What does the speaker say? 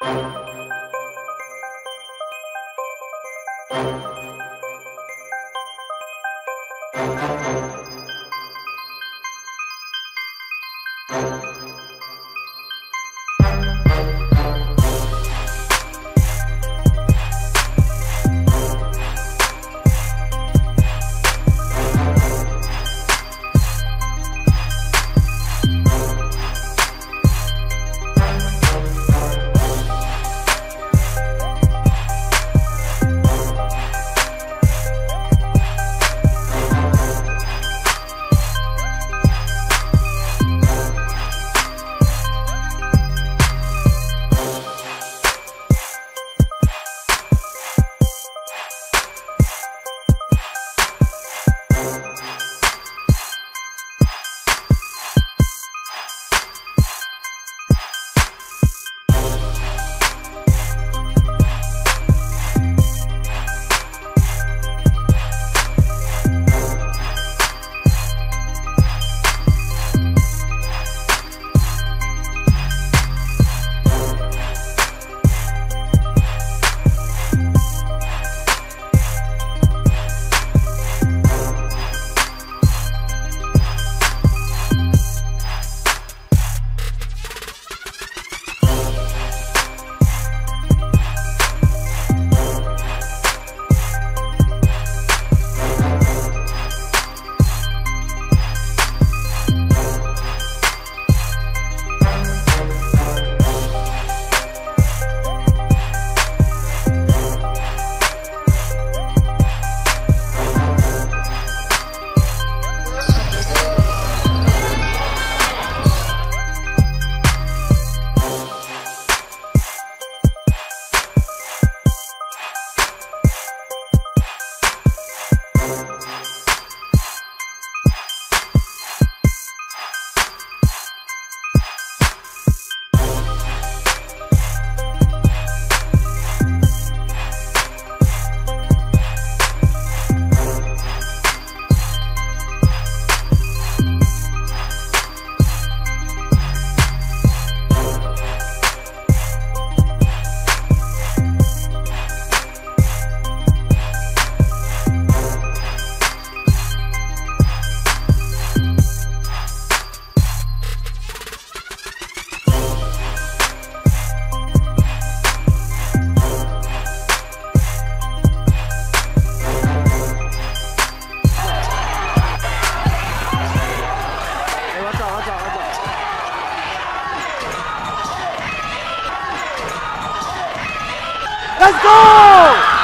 Thank you. 走，我走，我走。Let's go!